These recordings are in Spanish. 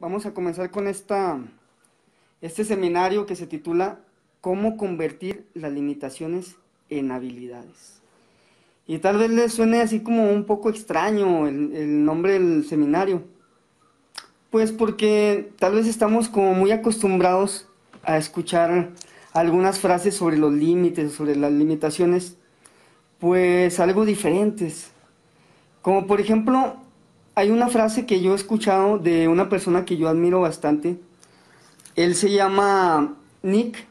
Vamos a comenzar con esta, este seminario que se titula Cómo convertir las limitaciones en habilidades. Y tal vez les suene así como un poco extraño el, el nombre del seminario. Pues porque tal vez estamos como muy acostumbrados a escuchar algunas frases sobre los límites, sobre las limitaciones, pues algo diferentes. Como por ejemplo, hay una frase que yo he escuchado de una persona que yo admiro bastante. Él se llama Nick,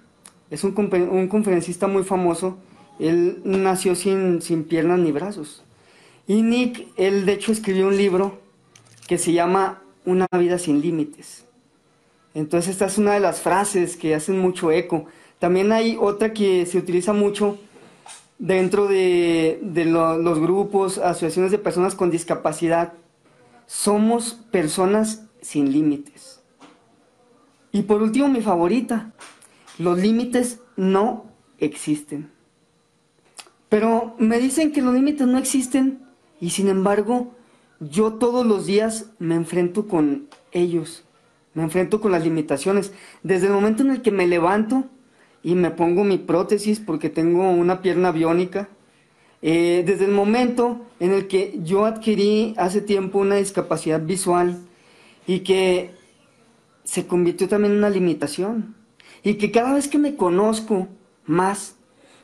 es un, un conferencista muy famoso. Él nació sin, sin piernas ni brazos. Y Nick, él de hecho escribió un libro que se llama Una vida sin límites. Entonces esta es una de las frases que hacen mucho eco. También hay otra que se utiliza mucho dentro de, de lo, los grupos, asociaciones de personas con discapacidad, somos personas sin límites. Y por último, mi favorita, los límites no existen. Pero me dicen que los límites no existen y sin embargo yo todos los días me enfrento con ellos, me enfrento con las limitaciones. Desde el momento en el que me levanto y me pongo mi prótesis porque tengo una pierna biónica, eh, desde el momento en el que yo adquirí hace tiempo una discapacidad visual y que se convirtió también en una limitación. Y que cada vez que me conozco más,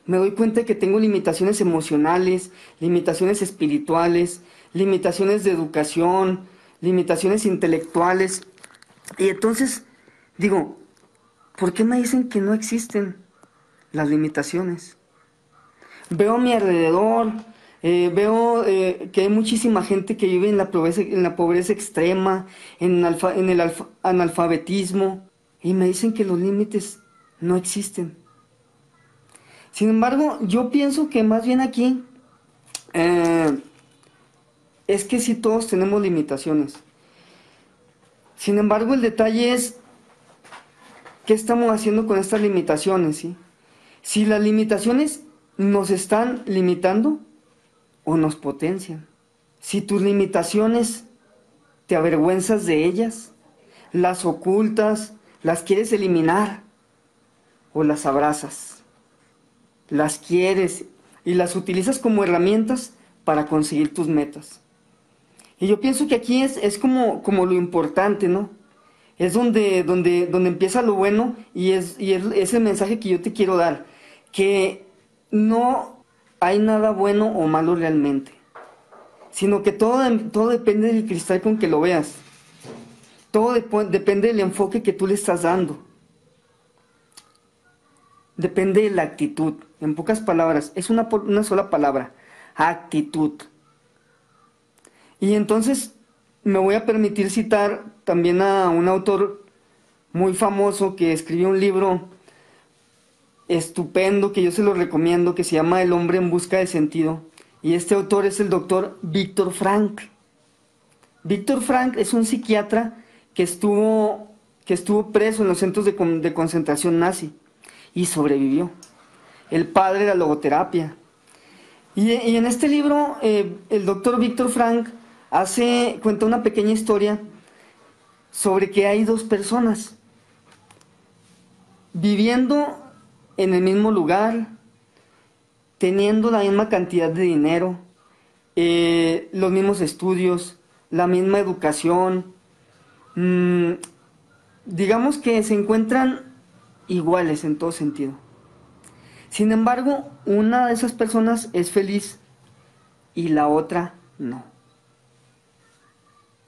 me doy cuenta de que tengo limitaciones emocionales, limitaciones espirituales, limitaciones de educación, limitaciones intelectuales. Y entonces digo, ¿por qué me dicen que no existen las limitaciones? Veo a mi alrededor, eh, veo eh, que hay muchísima gente que vive en la pobreza, en la pobreza extrema, en, el analfabetismo, y me dicen que los límites no existen. Sin embargo, yo pienso que más bien aquí eh, es que sí todos tenemos limitaciones. Sin embargo, el detalle es qué estamos haciendo con estas limitaciones, ¿sí? Si las limitaciones nos están limitando o nos potencian. Si tus limitaciones te avergüenzas de ellas, las ocultas, las quieres eliminar o las abrazas, las quieres y las utilizas como herramientas para conseguir tus metas. Y yo pienso que aquí es, es como, como lo importante, ¿no? Es donde, donde, donde empieza lo bueno y es, y es el mensaje que yo te quiero dar, que no hay nada bueno o malo realmente, sino que todo, todo depende del cristal con que lo veas. Todo depende del enfoque que tú le estás dando. Depende de la actitud. En pocas palabras, es una, una sola palabra, actitud. Y entonces me voy a permitir citar también a un autor muy famoso que escribió un libro estupendo que yo se lo recomiendo, que se llama El hombre en busca de sentido. Y este autor es el doctor Víctor Frank. Víctor Frank es un psiquiatra que estuvo, que estuvo preso en los centros de, de concentración nazi y sobrevivió. El padre de la logoterapia. Y, en este libro, eh, el doctor Víctor Frank hace, cuenta una pequeña historia sobre que hay dos personas viviendo en el mismo lugar, teniendo la misma cantidad de dinero, eh, los mismos estudios, la misma educación, mm, digamos que se encuentran iguales en todo sentido. Sin embargo, una de esas personas es feliz y la otra no.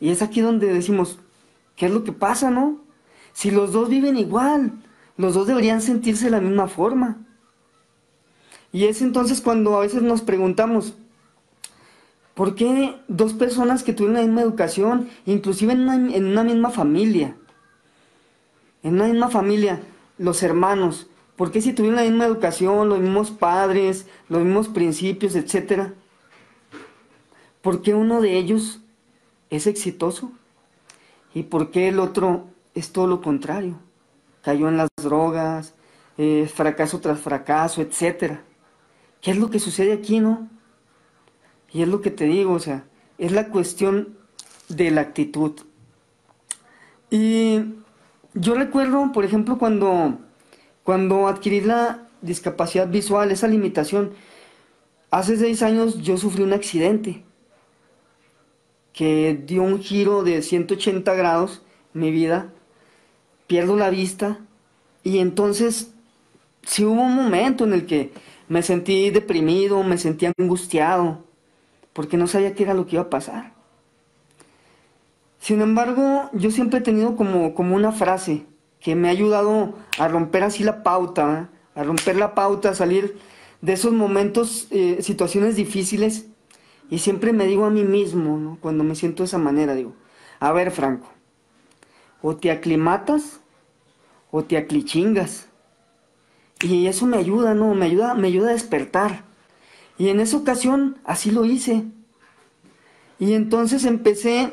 Y es aquí donde decimos, ¿qué es lo que pasa, no? Si los dos viven igual, los dos deberían sentirse de la misma forma. Y es entonces cuando a veces nos preguntamos, ¿por qué dos personas que tuvieron la misma educación, inclusive en una, misma familia, en una misma familia, los hermanos, ¿por qué si tuvieron la misma educación, los mismos padres, los mismos principios, etcétera? ¿Por qué uno de ellos es exitoso? ¿Y por qué el otro es todo lo contrario? Cayó en las drogas, eh, fracaso tras fracaso, etcétera. ¿Qué es lo que sucede aquí, no? Y es lo que te digo, o sea, es la cuestión de la actitud. Y yo recuerdo, por ejemplo, cuando, cuando adquirí la discapacidad visual, esa limitación, hace seis años yo sufrí un accidente que dio un giro de 180 grados en mi vida, pierdo la vista y entonces sí hubo un momento en el que me sentí deprimido, me sentí angustiado, porque no sabía qué era lo que iba a pasar. Sin embargo, yo siempre he tenido como, como una frase que me ha ayudado a romper así la pauta, a romper la pauta, a salir de esos momentos, eh, situaciones difíciles. Y siempre me digo a mí mismo, cuando me siento de esa manera, digo, a ver Franco, o te aclimatas o te aclichingas. Y eso me ayuda, ¿no? Me ayuda, me ayuda a despertar. Y en esa ocasión así lo hice. Y entonces empecé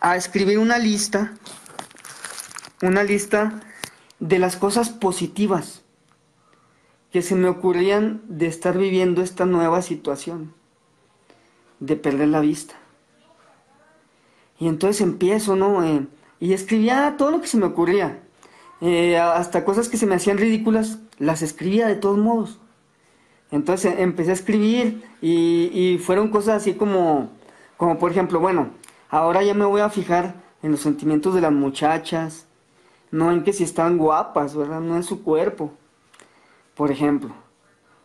a escribir una lista, una lista de las cosas positivas que se me ocurrían de estar viviendo esta nueva situación, de perder la vista. Y entonces empiezo, ¿no? Eh, y escribía todo lo que se me ocurría. Eh, hasta cosas que se me hacían ridículas, las escribía de todos modos. Entonces empecé a escribir y, y fueron cosas así como, como por ejemplo, bueno, Ahora ya me voy a fijar en los sentimientos de las muchachas, no en que si están guapas, ¿verdad? No en su cuerpo, por ejemplo.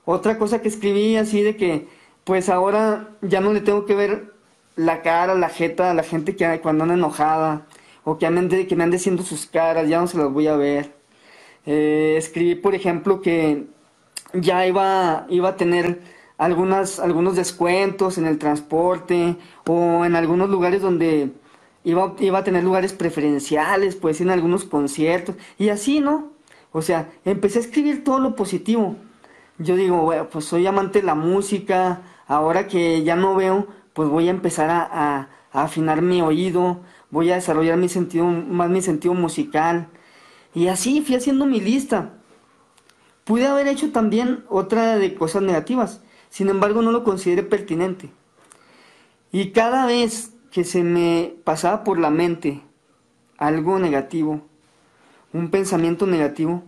Otra cosa que escribí así de que, pues ahora ya no le tengo que ver la cara, la jeta a la gente que cuando anda enojada, o que, me ande haciendo sus caras, ya no se las voy a ver. Eh, escribí, por ejemplo, que ya iba, iba a tener algunas, algunos descuentos en el transporte o en algunos lugares donde iba, iba a tener lugares preferenciales, pues en algunos conciertos y así, ¿no? O sea, empecé a escribir todo lo positivo. Yo digo, bueno, pues soy amante de la música, ahora que ya no veo, pues voy a empezar a afinar mi oído, voy a desarrollar mi sentido, más mi sentido musical. Y así fui haciendo mi lista. Pude haber hecho también otra de cosas negativas sin embargo, no lo consideré pertinente. Y cada vez que se me pasaba por la mente algo negativo, un pensamiento negativo,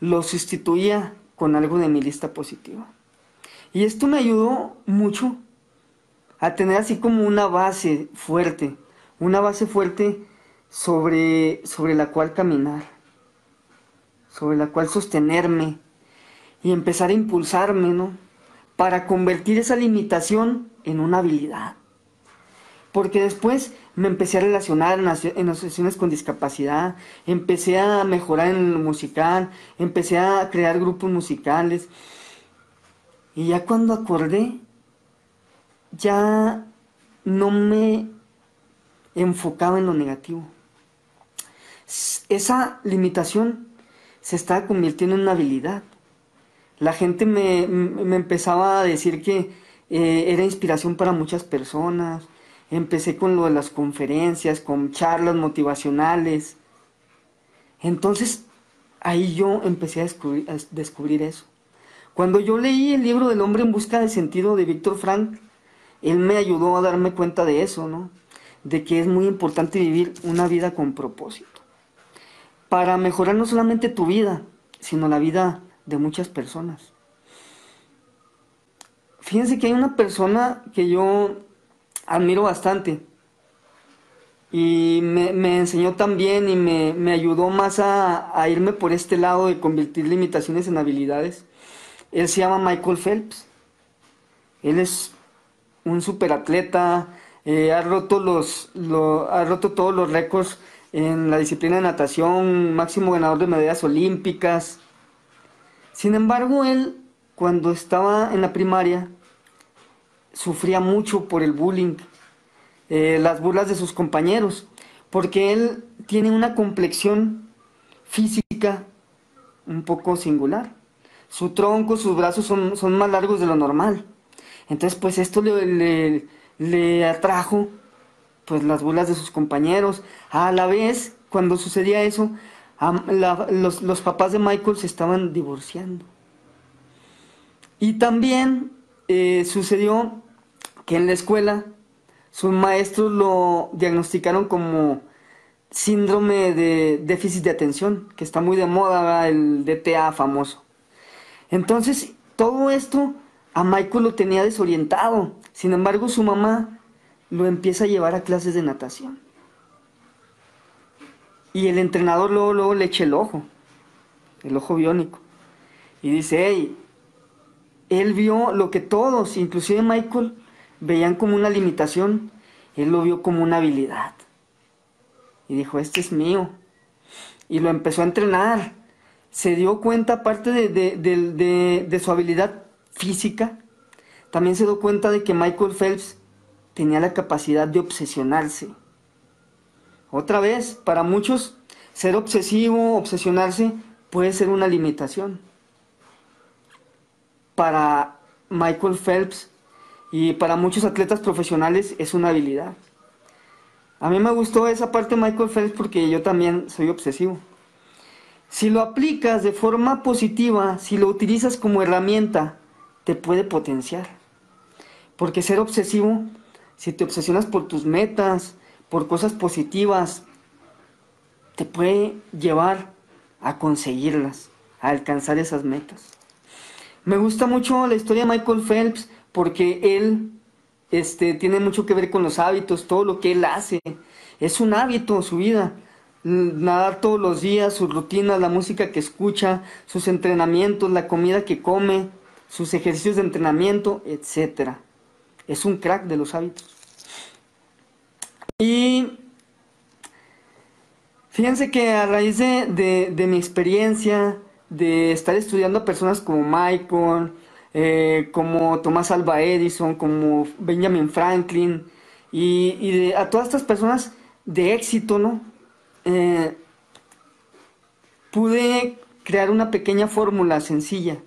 lo sustituía con algo de mi lista positiva. Y esto me ayudó mucho a tener así como una base fuerte, una base fuerte sobre, sobre la cual caminar, sobre la cual sostenerme y empezar a impulsarme, ¿no? para convertir esa limitación en una habilidad. Porque después me empecé a relacionar en, asociaciones con discapacidad, empecé a mejorar en lo musical, empecé a crear grupos musicales. Y ya cuando acordé, ya no me enfocaba en lo negativo. Esa limitación se estaba convirtiendo en una habilidad la gente me, empezaba a decir que eh, era inspiración para muchas personas. Empecé con lo de las conferencias, con charlas motivacionales. Entonces, ahí yo empecé a descubrir, a descubrir eso. Cuando yo leí el libro del hombre en busca de sentido de Víctor Frank, él me ayudó a darme cuenta de eso, ¿no? De que es muy importante vivir una vida con propósito. Para mejorar no solamente tu vida, sino la vida de muchas personas. Fíjense que hay una persona que yo admiro bastante y me, enseñó también y me, ayudó más a, irme por este lado de convertir limitaciones en habilidades. Él se llama Michael Phelps. Él es un superatleta, eh, ha, roto los, ha roto todos los récords en la disciplina de natación, máximo ganador de medallas olímpicas, sin embargo, él, cuando estaba en la primaria, sufría mucho por el bullying, eh, las burlas de sus compañeros, porque él tiene una complexión física un poco singular. Su tronco, sus brazos son, son más largos de lo normal. Entonces, pues esto le, le atrajo pues las burlas de sus compañeros. A la vez, cuando sucedía eso, los, papás de Michael se estaban divorciando. Y también eh, sucedió que en la escuela sus maestros lo diagnosticaron como síndrome de déficit de atención, que está muy de moda, el DTA famoso. Entonces, todo esto a Michael lo tenía desorientado. Sin embargo, su mamá lo empieza a llevar a clases de natación. Y el entrenador luego, luego le echa el ojo, el ojo biónico. Y dice, hey, él vio lo que todos, inclusive Michael, veían como una limitación, él lo vio como una habilidad. Y dijo, este es mío. Y lo empezó a entrenar. Se dio cuenta, aparte de, su habilidad física, también se dio cuenta de que Michael Phelps tenía la capacidad de obsesionarse. Otra vez, para muchos, ser obsesivo, obsesionarse, puede ser una limitación. Para Michael Phelps y para muchos atletas profesionales es una habilidad. A mí me gustó esa parte de Michael Phelps porque yo también soy obsesivo. Si lo aplicas de forma positiva, si lo utilizas como herramienta, te puede potenciar. Porque ser obsesivo, si te obsesionas por tus metas, por cosas positivas, te puede llevar a conseguirlas, a alcanzar esas metas. Me gusta mucho la historia de Michael Phelps porque él este, tiene mucho que ver con los hábitos, todo lo que él hace. Es un hábito su vida. Nadar todos los días, sus rutinas, la música que escucha, sus entrenamientos, la comida que come, sus ejercicios de entrenamiento, etc. Es un crack de los hábitos. Y fíjense que a raíz de, de mi experiencia, de estar estudiando a personas como Michael, eh, como Tomás Alba Edison, como Benjamin Franklin, y, a todas estas personas de éxito, ¿no? Eh, pude crear una pequeña fórmula sencilla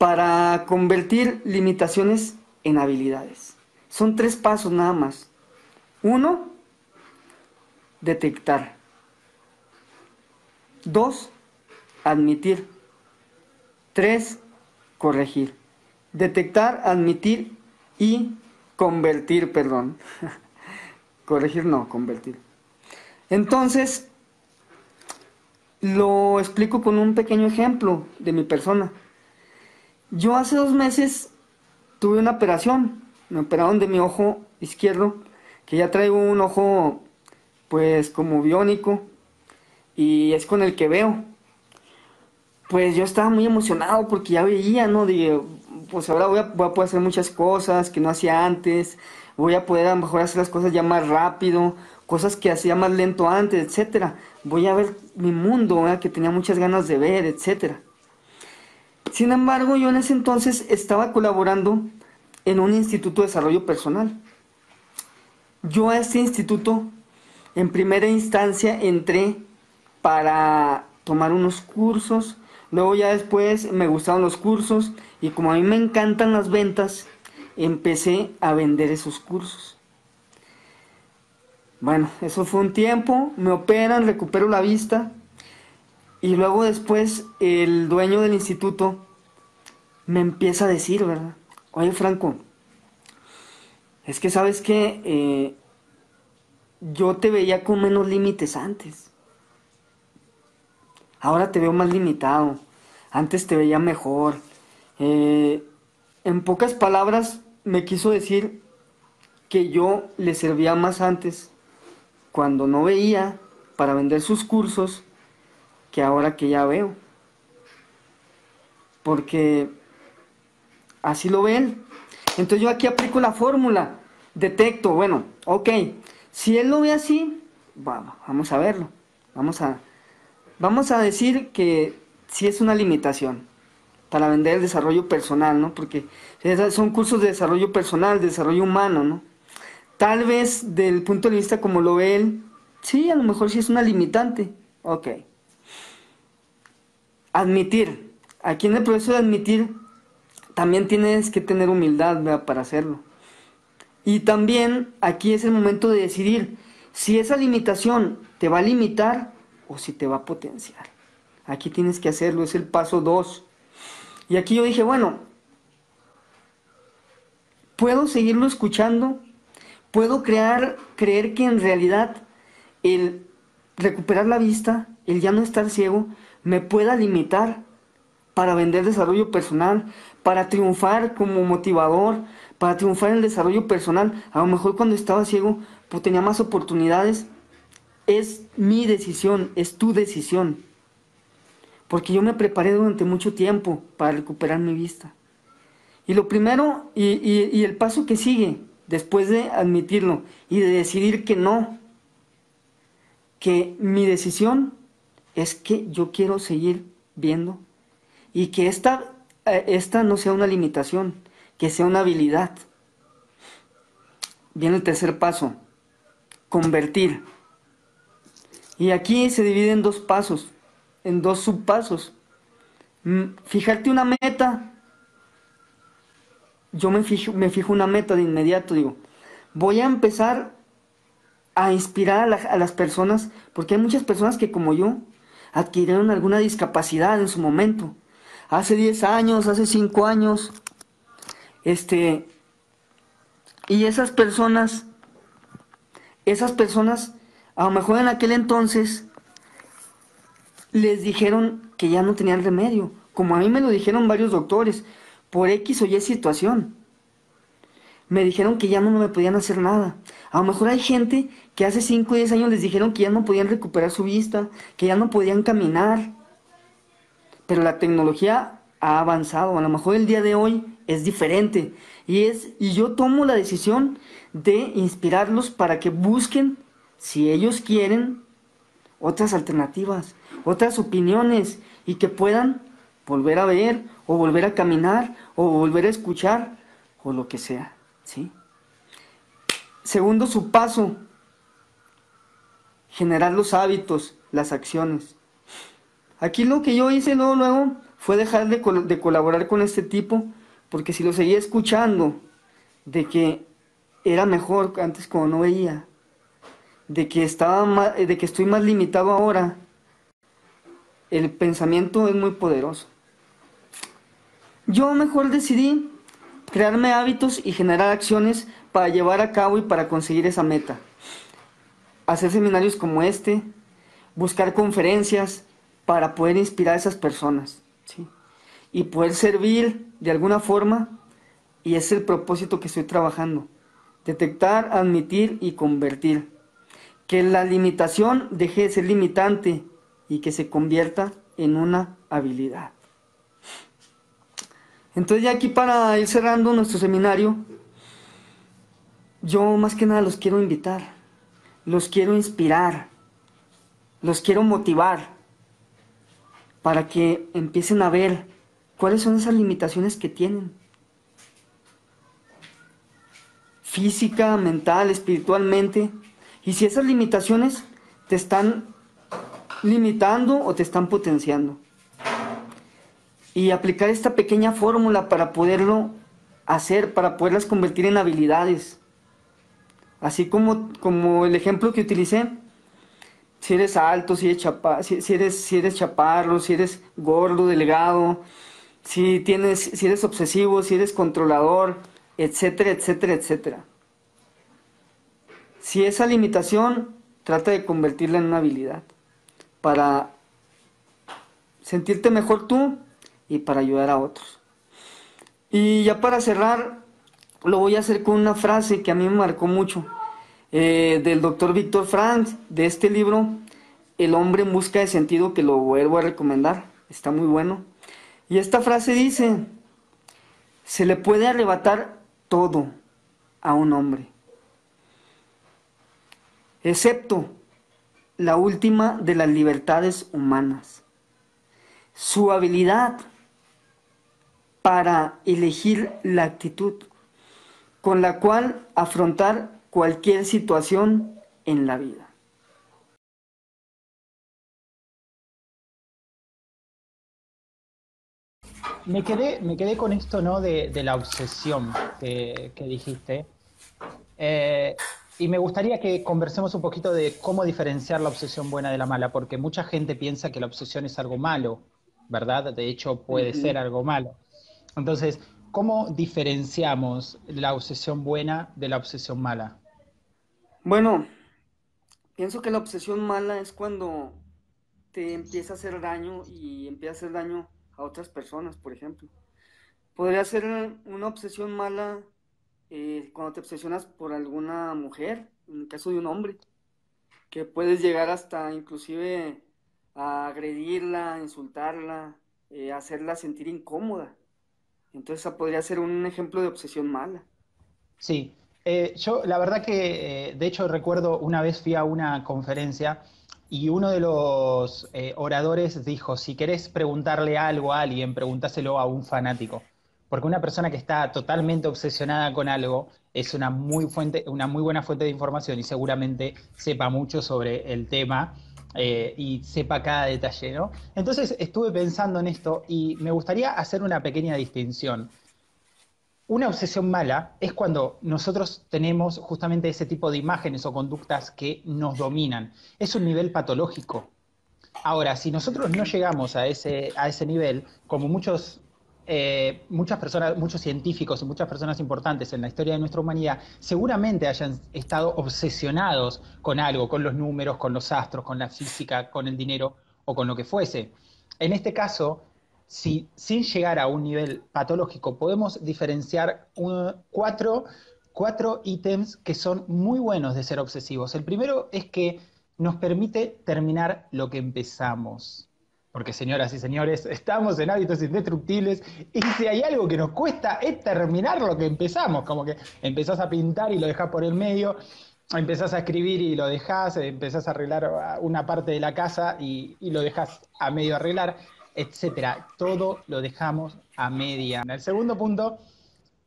para convertir limitaciones en habilidades. Son tres pasos nada más. Uno, detectar. Dos, admitir. Tres, corregir. Detectar, admitir y convertir, perdón. corregir no, convertir. Entonces, lo explico con un pequeño ejemplo de mi persona. Yo hace dos meses tuve una operación. Me operaron de mi ojo izquierdo, que ya traigo un ojo pues como biónico y es con el que veo pues yo estaba muy emocionado porque ya veía, ¿no? Dije, pues ahora voy a, poder hacer muchas cosas que no hacía antes, voy a poder a lo mejor hacer las cosas ya más rápido, cosas que hacía más lento antes, etcétera. Voy a ver mi mundo, que tenía muchas ganas de ver, etcétera. Sin embargo, yo en ese entonces estaba colaborando en un instituto de desarrollo personal. Yo a este instituto, en primera instancia, entré para tomar unos cursos Luego ya después me gustaron los cursos y como a mí me encantan las ventas, empecé a vender esos cursos. Bueno, eso fue un tiempo, me operan, recupero la vista y luego después el dueño del instituto me empieza a decir, ¿verdad? Oye Franco, es que sabes que eh, yo te veía con menos límites antes. Ahora te veo más limitado. Antes te veía mejor. Eh, en pocas palabras me quiso decir que yo le servía más antes cuando no veía para vender sus cursos que ahora que ya veo. Porque así lo ve él. Entonces yo aquí aplico la fórmula. Detecto, bueno, ok. Si él lo ve así, vamos a verlo. Vamos a, Vamos a decir que sí es una limitación para vender el desarrollo personal, ¿no? Porque son cursos de desarrollo personal, de desarrollo humano, ¿no? Tal vez del punto de vista como lo ve él, sí, a lo mejor sí es una limitante. Ok. Admitir. Aquí en el proceso de admitir también tienes que tener humildad para hacerlo. Y también aquí es el momento de decidir si esa limitación te va a limitar o si te va a potenciar. Aquí tienes que hacerlo, es el paso 2. Y aquí yo dije, bueno, ¿puedo seguirlo escuchando? ¿Puedo crear, creer que en realidad el recuperar la vista, el ya no estar ciego, me pueda limitar para vender desarrollo personal, para triunfar como motivador, para triunfar en el desarrollo personal. A lo mejor cuando estaba ciego, pues tenía más oportunidades. Es mi decisión, es tu decisión. Porque yo me preparé durante mucho tiempo para recuperar mi vista. Y lo primero, y, y el paso que sigue, después de admitirlo y de decidir que no, que mi decisión es que yo quiero seguir viendo y que esta, eh, esta no sea una limitación, que sea una habilidad. Viene el tercer paso, convertir. Y aquí se divide en dos pasos, en dos subpasos. Mm, fijarte una meta. Yo me fijo, me fijo una meta de inmediato, digo, voy a empezar a inspirar a, a las personas, porque hay muchas personas que como yo adquirieron alguna discapacidad en su momento hace 10 años, hace 5 años, este, y esas personas, esas personas, a lo mejor en aquel entonces, les dijeron que ya no tenían remedio, como a mí me lo dijeron varios doctores, por X o Y situación. Me dijeron que ya no me podían hacer nada. A lo mejor hay gente que hace 5 o 10 años les dijeron que ya no podían recuperar su vista, que ya no podían caminar, pero la tecnología ha avanzado. A lo mejor el día de hoy es diferente. Y, es, y yo tomo la decisión de inspirarlos para que busquen, si ellos quieren, otras alternativas, otras opiniones y que puedan volver a ver o volver a caminar o volver a escuchar o lo que sea. ¿Sí? Segundo, su paso, generar los hábitos, las acciones. Aquí lo que yo hice luego, luego fue dejar de, de colaborar con este tipo, porque si lo seguía escuchando, de que era mejor antes como no veía, de que, estaba de que estoy más limitado ahora, el pensamiento es muy poderoso. Yo mejor decidí crearme hábitos y generar acciones para llevar a cabo y para conseguir esa meta. Hacer seminarios como este, buscar conferencias, para poder inspirar a esas personas y poder servir de alguna forma y es el propósito que estoy trabajando detectar, admitir y convertir. Que la limitación deje de ser limitante y que se convierta en una habilidad entonces ya aquí para ir cerrando nuestro seminario yo más que nada los quiero invitar los quiero inspirar los quiero motivar para que empiecen a ver cuáles son esas limitaciones que tienen. Física, mental, espiritualmente. Y si esas limitaciones te están limitando o te están potenciando. Y aplicar esta pequeña fórmula para poderlo hacer, para poderlas convertir en habilidades. Así como, como el ejemplo que utilicé, si eres alto, si eres, si, eres, si eres chaparro, si eres gordo, delgado, si, tienes, si eres obsesivo, si eres controlador, etcétera, etcétera, etcétera. Si esa limitación, trata de convertirla en una habilidad para sentirte mejor tú y para ayudar a otros. Y ya para cerrar, lo voy a hacer con una frase que a mí me marcó mucho. Eh, del doctor Víctor Frank, de este libro, El hombre en busca de sentido, que lo vuelvo a recomendar, está muy bueno. Y esta frase dice, se le puede arrebatar todo a un hombre, excepto la última de las libertades humanas, su habilidad para elegir la actitud con la cual afrontar cualquier situación en la vida. Me quedé, me quedé con esto, ¿no? De, la obsesión que, dijiste. Eh, y me gustaría que conversemos un poquito de cómo diferenciar la obsesión buena de la mala, porque mucha gente piensa que la obsesión es algo malo, ¿verdad? De hecho, puede ser algo malo. Entonces, ¿cómo diferenciamos la obsesión buena de la obsesión mala? Bueno, pienso que la obsesión mala es cuando te empieza a hacer daño y empieza a hacer daño a otras personas, por ejemplo. Podría ser una obsesión mala eh, cuando te obsesionas por alguna mujer, en el caso de un hombre, que puedes llegar hasta inclusive a agredirla, insultarla, eh, hacerla sentir incómoda. Entonces podría ser un ejemplo de obsesión mala. Sí, eh, yo la verdad que, de hecho recuerdo una vez fui a una conferencia y uno de los oradores dijo, si querés preguntarle algo a alguien, pregúntaselo a un fanático. Porque una persona que está totalmente obsesionada con algo es una muy, fuente, una muy buena fuente de información y seguramente sepa mucho sobre el tema eh, y sepa cada detalle, ¿no? Entonces estuve pensando en esto y me gustaría hacer una pequeña distinción. Una obsesión mala es cuando nosotros tenemos justamente ese tipo de imágenes o conductas que nos dominan. Es un nivel patológico. Ahora, si nosotros no llegamos a ese, a ese nivel, como muchos eh, muchas personas, muchos científicos y muchas personas importantes en la historia de nuestra humanidad seguramente hayan estado obsesionados con algo, con los números, con los astros, con la física, con el dinero o con lo que fuese. En este caso, si sin llegar a un nivel patológico podemos diferenciar cuatro, cuatro ítems que son muy buenos de ser obsesivos. El primero es que nos permite terminar lo que empezamos. Porque señoras y señores, estamos en hábitos indestructibles y si hay algo que nos cuesta es terminar lo que empezamos, como que empezás a pintar y lo dejás por el medio, empezás a escribir y lo dejás, empezás a arreglar una parte de la casa y, lo dejás a medio arreglar, etcétera. Todo lo dejamos a media. El segundo punto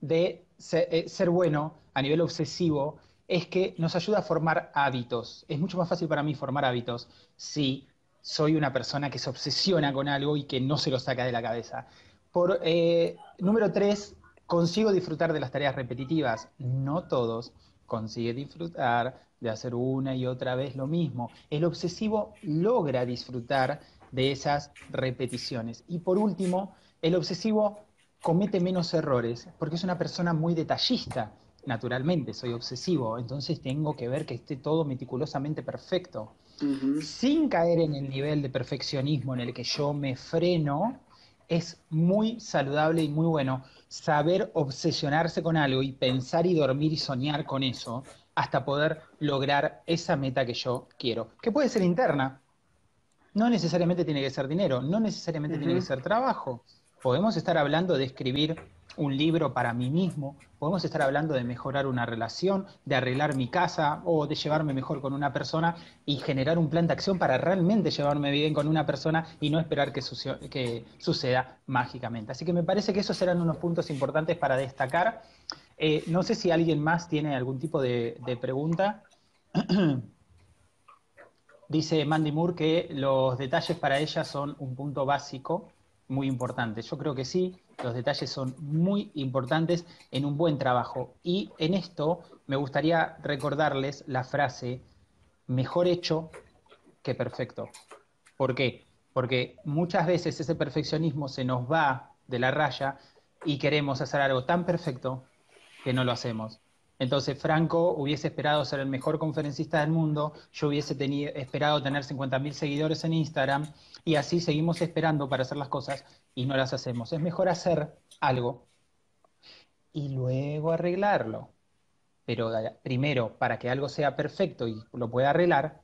de eh, ser bueno a nivel obsesivo es que nos ayuda a formar hábitos. Es mucho más fácil para mí formar hábitos si soy una persona que se obsesiona con algo y que no se lo saca de la cabeza. Por eh, número tres, consigo disfrutar de las tareas repetitivas. No todos consiguen disfrutar de hacer una y otra vez lo mismo. El obsesivo logra disfrutar de esas repeticiones. Y por último, el obsesivo comete menos errores porque es una persona muy detallista. Naturalmente, soy obsesivo, entonces tengo que ver que esté todo meticulosamente perfecto sin caer en el nivel de perfeccionismo en el que yo me freno, es muy saludable y muy bueno saber obsesionarse con algo y pensar y dormir y soñar con eso hasta poder lograr esa meta que yo quiero, que puede ser interna. No necesariamente tiene que ser dinero, no necesariamente tiene que ser trabajo. Podemos estar hablando de escribir un libro para mí mismo, podemos estar hablando de mejorar una relación, de arreglar mi casa o de llevarme mejor con una persona y generar un plan de acción para realmente llevarme bien con una persona y no esperar que, suceda mágicamente. Así que me parece que esos eran unos puntos importantes para destacar. Eh, no sé si alguien más tiene algún tipo de, de pregunta. Dice Mandy Moore que los detalles para ella son un punto básico muy importante. Yo creo que sí, los detalles son muy importantes en un buen trabajo. Y en esto me gustaría recordarles la frase, mejor hecho que perfecto. ¿Por qué? Porque muchas veces ese perfeccionismo se nos va de la raya y queremos hacer algo tan perfecto que no lo hacemos. Entonces Franco hubiese esperado ser el mejor conferencista del mundo, yo hubiese tenido, esperado tener 50.000 seguidores en Instagram y así seguimos esperando para hacer las cosas y no las hacemos. Es mejor hacer algo y luego arreglarlo. Pero primero, para que algo sea perfecto y lo pueda arreglar,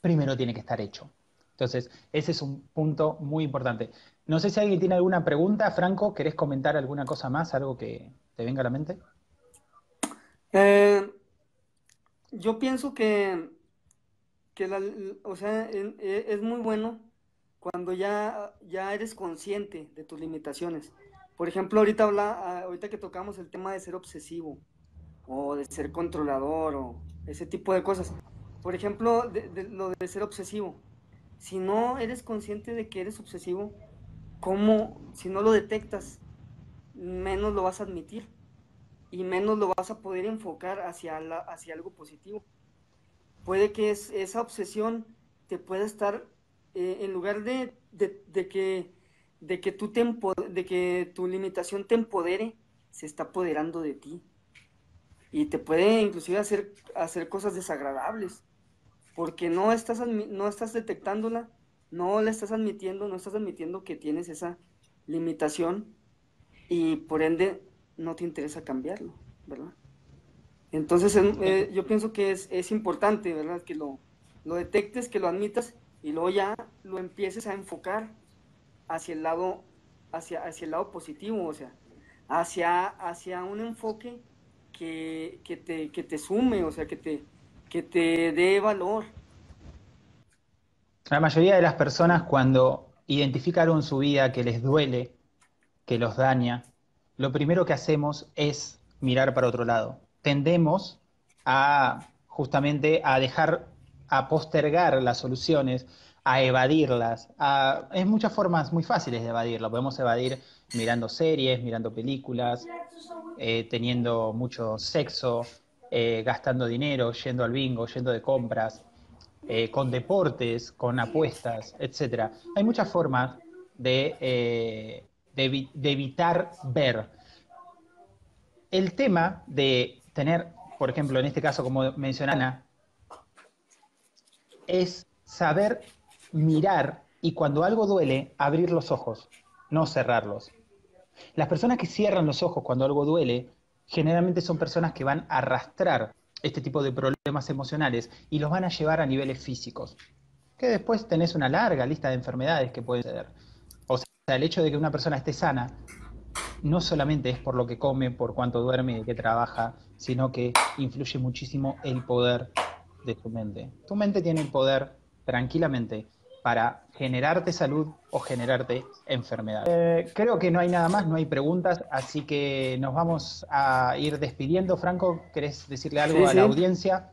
primero tiene que estar hecho. Entonces, ese es un punto muy importante. No sé si alguien tiene alguna pregunta. Franco, ¿querés comentar alguna cosa más, algo que te venga a la mente? Eh, yo pienso que, que la, o sea, e, es muy bueno cuando ya, ya eres consciente de tus limitaciones. Por ejemplo, ahorita, habla, ah, ahorita que tocamos el tema de ser obsesivo o de ser controlador o ese tipo de cosas. Por ejemplo, lo de ser obsesivo. Si no eres consciente de que eres obsesivo, ¿cómo, si no lo detectas, menos lo vas a admitir? Y menos lo vas a poder enfocar hacia, hacia algo positivo. Puede que es, esa obsesión te pueda estar, eh, en lugar de, que, de, que tú de que tu limitación te empodere, se está apoderando de ti. Y te puede inclusive hacer, hacer cosas desagradables. porque no estás, no estás detectándola, no la estás admitiendo, no estás admitiendo que tienes esa limitación y por ende no te interesa cambiarlo, ¿verdad? Entonces eh, yo pienso que es, es, importante, ¿verdad? Que lo, lo detectes, que lo admitas y luego ya lo empieces a enfocar hacia el lado, hacia, hacia el lado positivo, o sea, hacia, hacia un enfoque que, que, te, que te sume, o sea, que te, que te dé valor. La mayoría de las personas cuando identifican en su vida que les duele, que los daña, lo primero que hacemos es mirar para otro lado. Tendemos a justamente a dejar, a postergar las soluciones, a evadirlas. A, es muchas formas muy fáciles de evadirlo. Podemos evadir mirando series, mirando películas, eh, teniendo mucho sexo, eh, gastando dinero, yendo al bingo, yendo de compras, eh, con deportes, con apuestas, etc. Hay muchas formas de, de, evitar ver. El tema de tener, por ejemplo, en este caso, como menciona Ana, es saber mirar y cuando algo duele, abrir los ojos, no cerrarlos. Las personas que cierran los ojos cuando algo duele, generalmente son personas que van a arrastrar este tipo de problemas emocionales y los van a llevar a niveles físicos. Que después tenés una larga lista de enfermedades que pueden ser. Sea, el hecho de que una persona esté sana no solamente es por lo que come, por cuánto duerme y de qué trabaja, sino que influye muchísimo el poder de tu mente. Tu mente tiene el poder tranquilamente para generarte salud o generarte enfermedad. Eh, creo que no hay nada más, no hay preguntas, así que nos vamos a ir despidiendo. Franco, ¿querés decirle algo a la audiencia?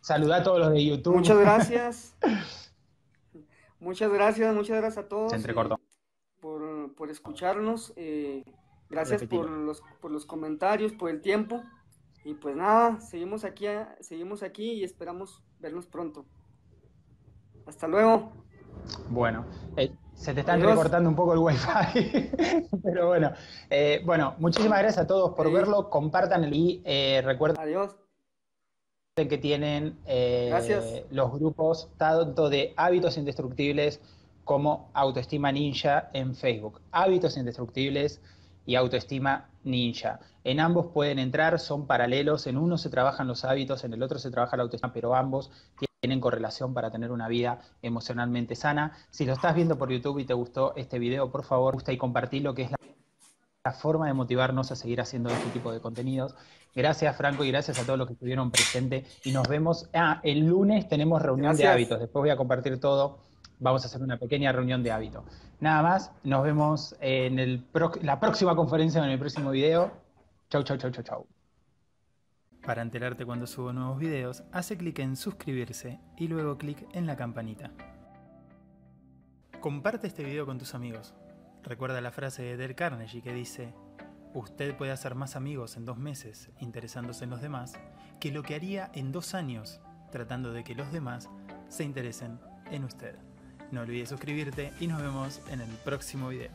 Saluda a todos los de YouTube. Muchas gracias. muchas gracias, muchas gracias a todos. Se entrecortó. Por, por, escucharnos. Eh, gracias por los, por los comentarios, por el tiempo. Y pues nada, seguimos aquí, seguimos aquí y esperamos vernos pronto. Hasta luego. Bueno, eh, se te está recortando un poco el wifi, pero bueno. Eh, bueno, muchísimas gracias a todos por verlo. Compartan y eh, recuerden Adiós. que tienen los grupos tanto de hábitos indestructibles como autoestima ninja en Facebook. Hábitos indestructibles y autoestima ninja. En ambos pueden entrar, son paralelos. En uno se trabajan los hábitos, en el otro se trabaja la autoestima, pero ambos tienen correlación para tener una vida emocionalmente sana. Si lo estás viendo por YouTube y te gustó este video, por favor, gusta y compartilo, que es la, forma de motivarnos a seguir haciendo este tipo de contenidos. Gracias, Franco, y gracias a todos los que estuvieron presentes. Y nos vemos. Ah, el lunes tenemos reunión de hábitos. Después voy a compartir todo. Vamos a hacer una pequeña reunión de hábitos. Nada más, nos vemos en la próxima conferencia o en el próximo video. Chau, chau, chau, chau, chau. Para enterarte cuando subo nuevos videos, hace clic en suscribirse y luego clic en la campanita. Comparte este video con tus amigos. Recuerda la frase de Del Carnegie que dice, usted puede hacer más amigos en dos meses interesándose en los demás que lo que haría en dos años tratando de que los demás se interesen en usted. No olvides suscribirte y nos vemos en el próximo video.